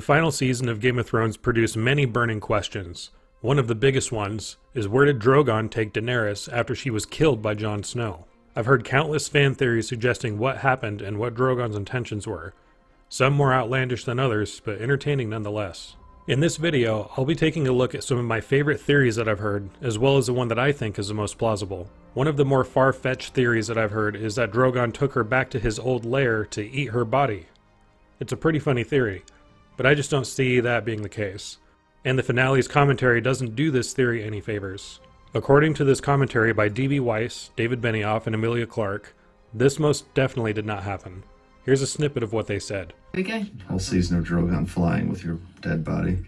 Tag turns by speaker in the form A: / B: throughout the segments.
A: The final season of Game of Thrones produced many burning questions. One of the biggest ones is where did Drogon take Daenerys after she was killed by Jon Snow? I've heard countless fan theories suggesting what happened and what Drogon's intentions were. Some more outlandish than others, but entertaining nonetheless. In this video, I'll be taking a look at some of my favorite theories that I've heard, as well as the one that I think is the most plausible. One of the more far-fetched theories that I've heard is that Drogon took her back to his old lair to eat her body. It's a pretty funny theory, but I just don't see that being the case. And the finale's commentary doesn't do this theory any favors. According to this commentary by D.B. Weiss, David Benioff, and Emilia Clarke, this most definitely did not happen. Here's a snippet of what they said.
B: Here we go.
C: Whole season of Drogon flying with your dead body.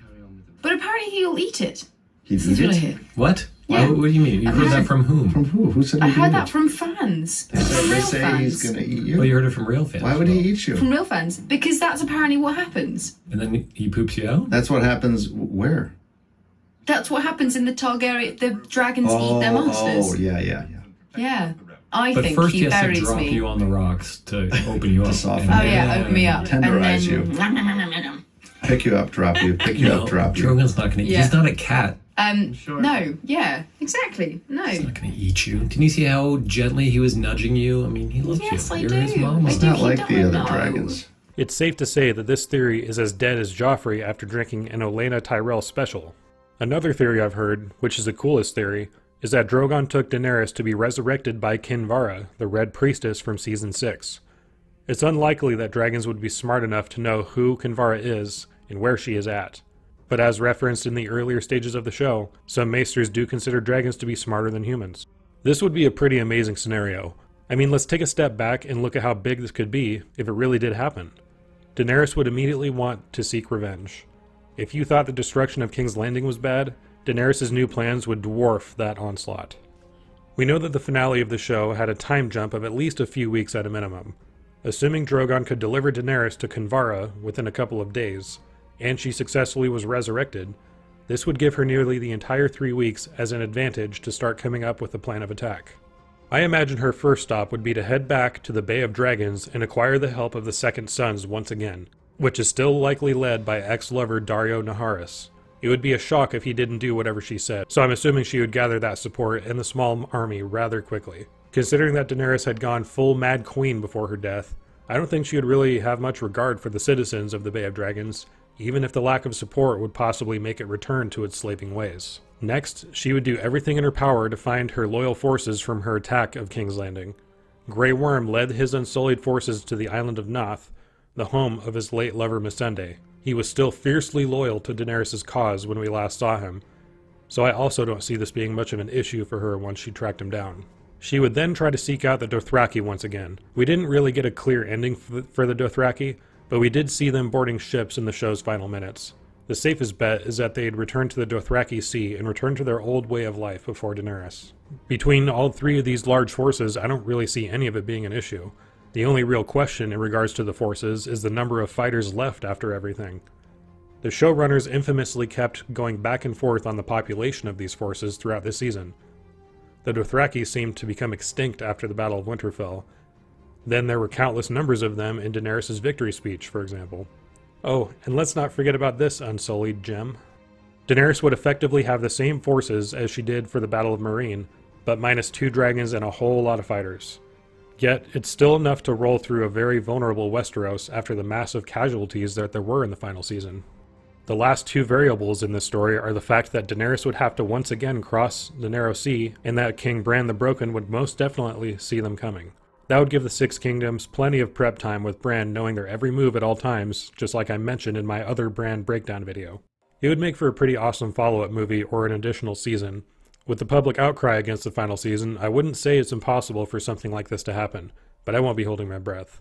B: But apparently he'll eat it.
C: He
B: This is
C: did
B: what I
C: it?
B: hear.
D: What?
B: Yeah.
D: Why, what do you mean? You heard
B: heard-
D: that from whom?
C: From who? Who said
B: I
C: he
B: heard
C: did
B: that from fans.
C: They
B: From
C: said- they
B: real
C: say
B: fans.
C: he's gonna eat
D: Oh,
C: you.
D: you heard it from real fans.
C: Why would
D: as
C: he eat you?
B: From real fans. Because that's apparently what happens.
D: And then he poops you out?
C: That's what happens where?
B: That's what happens in the Targaryen. The dragons
C: Oh,
B: eat their
C: oh,
B: oh
C: yeah, yeah, yeah.
B: yeah. I
D: But
B: think
D: first
B: he,
D: he has to
B: buries
D: drop
B: me.
D: you on the rocks to open you up.
C: soften
D: And
B: Oh yeah, open me up.
C: Tenderize
B: and
C: you.
B: then, Nom,
C: Pick you up, drop you. Pick you
D: No,
C: up, drop you.
D: Drogon's not gonna.
B: Yeah.
D: He's not a cat.
B: Um, no, yeah, exactly. No.
D: He's not gonna eat you. Didn't you see how gently he was nudging you? I mean, he loves
B: Yes,
D: you.
B: I
D: You're
B: do.
D: his mama.
B: I
C: It's not
B: he
C: like the other
B: know.
C: dragons.
A: It's safe to say that this theory is as dead as Joffrey after drinking an Olenna Tyrell special. Another theory I've heard, which is the coolest theory, is that Drogon took Daenerys to be resurrected by Kinvara, the Red Priestess from Season 6. It's unlikely that dragons would be smart enough to know who Kinvara is and where she is at. But as referenced in the earlier stages of the show, some maesters do consider dragons to be smarter than humans. This would be a pretty amazing scenario. I mean, let's take a step back and look at how big this could be if it really did happen. Daenerys would immediately want to seek revenge. If you thought the destruction of King's Landing was bad, Daenerys' new plans would dwarf that onslaught. We know that the finale of the show had a time jump of at least a few weeks at a minimum. Assuming Drogon could deliver Daenerys to Kinvara within a couple of days, and she successfully was resurrected, this would give her nearly the entire three weeks as an advantage to start coming up with a plan of attack. I imagine her first stop would be to head back to the Bay of Dragons and acquire the help of the Second Sons once again, which is still likely led by ex-lover Daario Naharis. It would be a shock if he didn't do whatever she said, so I'm assuming she would gather that support and the small army rather quickly. Considering that Daenerys had gone full Mad Queen before her death, I don't think she would really have much regard for the citizens of the Bay of Dragons, even if the lack of support would possibly make it return to its slaving ways. Next, she would do everything in her power to find her loyal forces from her attack of King's Landing. Grey Worm led his unsullied forces to the island of Naath, the home of his late lover Missandei. He was still fiercely loyal to Daenerys' cause when we last saw him, so I also don't see this being much of an issue for her once she tracked him down. She would then try to seek out the Dothraki once again. We didn't really get a clear ending for the Dothraki, but we did see them boarding ships in the show's final minutes. The safest bet is that they'd return to the Dothraki Sea and return to their old way of life before Daenerys. Between all three of these large forces, I don't really see any of it being an issue. The only real question in regards to the forces is the number of fighters left after everything. The showrunners infamously kept going back and forth on the population of these forces throughout the season. The Dothraki seemed to become extinct after the Battle of Winterfell. Then there were countless numbers of them in Daenerys' victory speech, for example. Oh, and let's not forget about this unsullied gem. Daenerys would effectively have the same forces as she did for the Battle of Meereen, but minus two dragons and a whole lot of fighters. Yet, it's still enough to roll through a very vulnerable Westeros after the massive casualties that there were in the final season. The last two variables in this story are the fact that Daenerys would have to once again cross the Narrow Sea, and that King Bran the Broken would most definitely see them coming. That would give the Six Kingdoms plenty of prep time with Bran knowing their every move at all times, just like I mentioned in my other Bran breakdown video. It would make for a pretty awesome follow up movie or an additional season. With the public outcry against the final season, I wouldn't say it's impossible for something like this to happen, but I won't be holding my breath.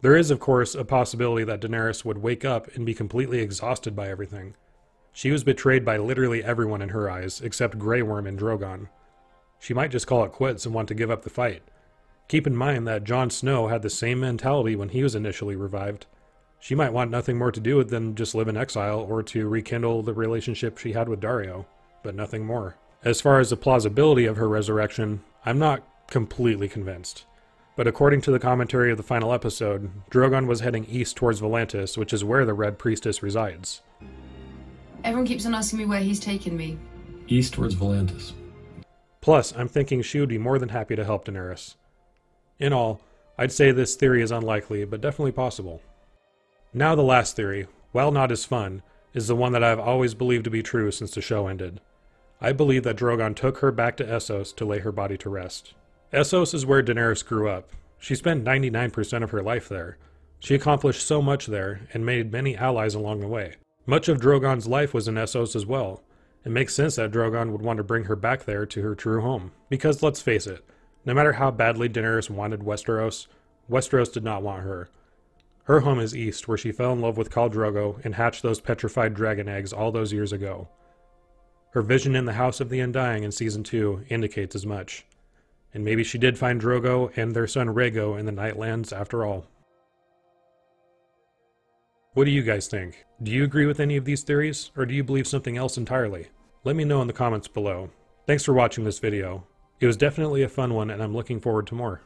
A: There is, of course, a possibility that Daenerys would wake up and be completely exhausted by everything. She was betrayed by literally everyone in her eyes, except Grey Worm and Drogon. She might just call it quits and want to give up the fight. Keep in mind that Jon Snow had the same mentality when he was initially revived. She might want nothing more to do with than just live in exile or to rekindle the relationship she had with Daario, but nothing more. As far as the plausibility of her resurrection, I'm not completely convinced. But according to the commentary of the final episode, Drogon was heading east towards Volantis, which is where the Red Priestess resides.
B: Everyone keeps on asking me where he's taken me.
D: East towards Volantis.
A: Plus, I'm thinking she would be more than happy to help Daenerys. In all, I'd say this theory is unlikely, but definitely possible. Now, the last theory, while not as fun, is the one that I've always believed to be true since the show ended. I believe that Drogon took her back to Essos to lay her body to rest. Essos is where Daenerys grew up. She spent 99% of her life there. She accomplished so much there and made many allies along the way. Much of Drogon's life was in Essos as well. It makes sense that Drogon would want to bring her back there to her true home. Because let's face it, no matter how badly Daenerys wanted Westeros, Westeros did not want her. Her home is east, where she fell in love with Khal Drogo and hatched those petrified dragon eggs all those years ago. Her vision in the House of the Undying in Season 2 indicates as much. And maybe she did find Drogo and their son Rhaego in the Nightlands after all. What do you guys think? Do you agree with any of these theories, or do you believe something else entirely? Let me know in the comments below. Thanks for watching this video. It was definitely a fun one, and I'm looking forward to more.